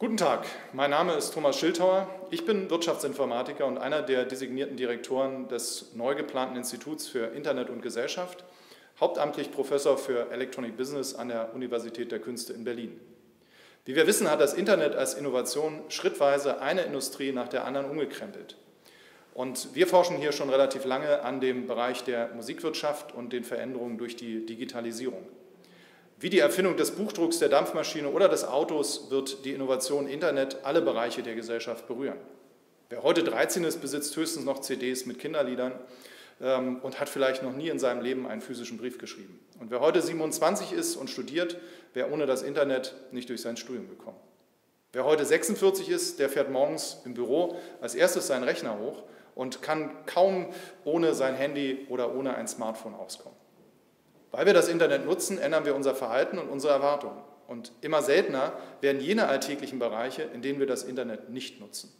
Guten Tag, mein Name ist Thomas Schildhauer. Ich bin Wirtschaftsinformatiker und einer der designierten Direktoren des neu geplanten Instituts für Internet und Gesellschaft, hauptamtlich Professor für Electronic Business an der Universität der Künste in Berlin. Wie wir wissen, hat das Internet als Innovation schrittweise eine Industrie nach der anderen umgekrempelt. Und wir forschen hier schon relativ lange an dem Bereich der Musikwirtschaft und den Veränderungen durch die Digitalisierung. Wie die Erfindung des Buchdrucks, der Dampfmaschine oder des Autos wird die Innovation Internet alle Bereiche der Gesellschaft berühren. Wer heute 13 ist, besitzt höchstens noch CDs mit Kinderliedern ähm, und hat vielleicht noch nie in seinem Leben einen physischen Brief geschrieben. Und wer heute 27 ist und studiert, wäre ohne das Internet nicht durch sein Studium gekommen. Wer heute 46 ist, der fährt morgens im Büro als erstes seinen Rechner hoch und kann kaum ohne sein Handy oder ohne ein Smartphone auskommen. Weil wir das Internet nutzen, ändern wir unser Verhalten und unsere Erwartungen. Und immer seltener werden jene alltäglichen Bereiche, in denen wir das Internet nicht nutzen.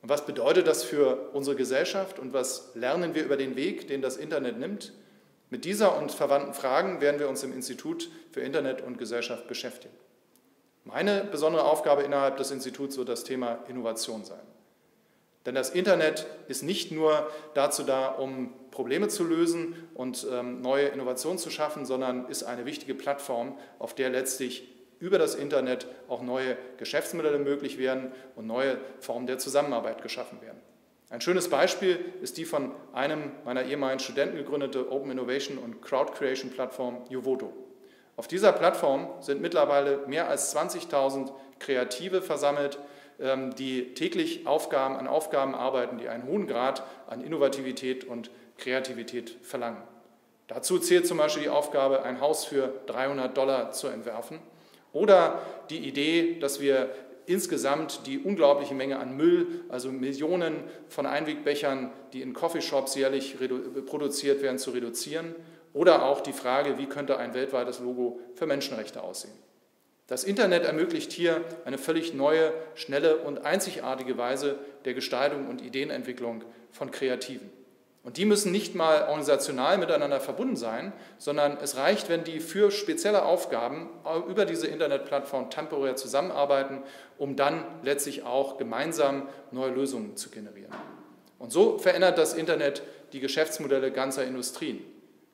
Und was bedeutet das für unsere Gesellschaft und was lernen wir über den Weg, den das Internet nimmt? Mit dieser und verwandten Fragen werden wir uns im Institut für Internet und Gesellschaft beschäftigen. Meine besondere Aufgabe innerhalb des Instituts wird das Thema Innovation sein. Denn das Internet ist nicht nur dazu da, um Probleme zu lösen und ähm, neue Innovationen zu schaffen, sondern ist eine wichtige Plattform, auf der letztlich über das Internet auch neue Geschäftsmodelle möglich werden und neue Formen der Zusammenarbeit geschaffen werden. Ein schönes Beispiel ist die von einem meiner ehemaligen Studenten gegründete Open Innovation und Crowd Creation Plattform Juvoto. Auf dieser Plattform sind mittlerweile mehr als 20.000 Kreative versammelt, die täglich Aufgaben an Aufgaben arbeiten, die einen hohen Grad an Innovativität und Kreativität verlangen. Dazu zählt zum Beispiel die Aufgabe, ein Haus für 300 Dollar zu entwerfen oder die Idee, dass wir insgesamt die unglaubliche Menge an Müll, also Millionen von Einwegbechern, die in Coffeeshops jährlich produziert werden, zu reduzieren. Oder auch die Frage, wie könnte ein weltweites Logo für Menschenrechte aussehen. Das Internet ermöglicht hier eine völlig neue, schnelle und einzigartige Weise der Gestaltung und Ideenentwicklung von Kreativen. Und die müssen nicht mal organisational miteinander verbunden sein, sondern es reicht, wenn die für spezielle Aufgaben über diese Internetplattform temporär zusammenarbeiten, um dann letztlich auch gemeinsam neue Lösungen zu generieren. Und so verändert das Internet die Geschäftsmodelle ganzer Industrien.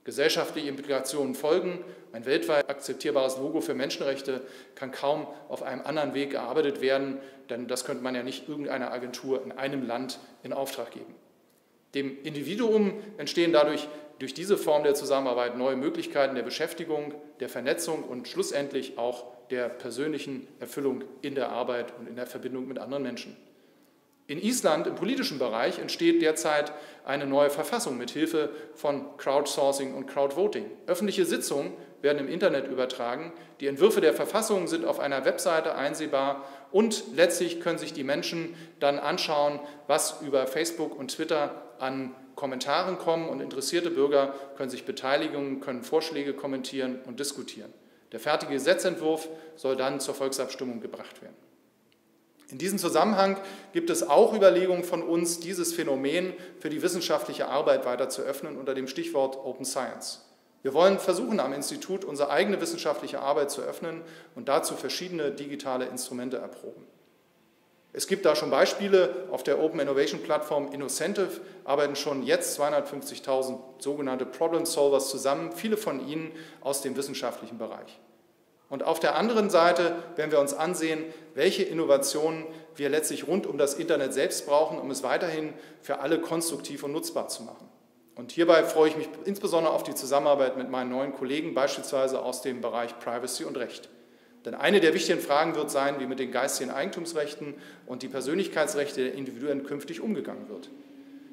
Gesellschaftliche Implikationen folgen. Ein weltweit akzeptierbares Logo für Menschenrechte kann kaum auf einem anderen Weg erarbeitet werden, denn das könnte man ja nicht irgendeiner Agentur in einem Land in Auftrag geben. Dem Individuum entstehen dadurch durch diese Form der Zusammenarbeit neue Möglichkeiten der Beschäftigung, der Vernetzung und schlussendlich auch der persönlichen Erfüllung in der Arbeit und in der Verbindung mit anderen Menschen. In Island im politischen Bereich entsteht derzeit eine neue Verfassung mit Hilfe von Crowdsourcing und Crowdvoting. Öffentliche Sitzungen werden im Internet übertragen, die Entwürfe der Verfassung sind auf einer Webseite einsehbar und letztlich können sich die Menschen dann anschauen, was über Facebook und Twitter an Kommentaren kommen und interessierte Bürger können sich beteiligen, können Vorschläge kommentieren und diskutieren. Der fertige Gesetzentwurf soll dann zur Volksabstimmung gebracht werden. In diesem Zusammenhang gibt es auch Überlegungen von uns, dieses Phänomen für die wissenschaftliche Arbeit weiter zu öffnen unter dem Stichwort Open Science. Wir wollen versuchen, am Institut unsere eigene wissenschaftliche Arbeit zu öffnen und dazu verschiedene digitale Instrumente erproben. Es gibt da schon Beispiele. Auf der Open Innovation Plattform Innocentive arbeiten schon jetzt 250.000 sogenannte Problem Solvers zusammen, viele von ihnen aus dem wissenschaftlichen Bereich. Und auf der anderen Seite werden wir uns ansehen, welche Innovationen wir letztlich rund um das Internet selbst brauchen, um es weiterhin für alle konstruktiv und nutzbar zu machen. Und hierbei freue ich mich insbesondere auf die Zusammenarbeit mit meinen neuen Kollegen, beispielsweise aus dem Bereich Privacy und Recht. Denn eine der wichtigen Fragen wird sein, wie mit den geistigen Eigentumsrechten und die Persönlichkeitsrechte der Individuen künftig umgegangen wird.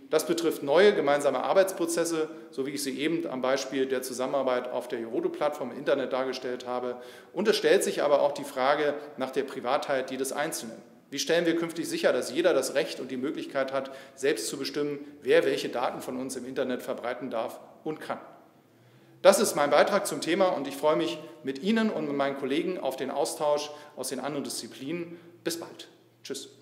Das betrifft neue gemeinsame Arbeitsprozesse, so wie ich sie eben am Beispiel der Zusammenarbeit auf der Jorodo-Plattform im Internet dargestellt habe. Und es stellt sich aber auch die Frage nach der Privatheit jedes Einzelnen. Wie stellen wir künftig sicher, dass jeder das Recht und die Möglichkeit hat, selbst zu bestimmen, wer welche Daten von uns im Internet verbreiten darf und kann? Das ist mein Beitrag zum Thema und ich freue mich mit Ihnen und mit meinen Kollegen auf den Austausch aus den anderen Disziplinen. Bis bald. Tschüss.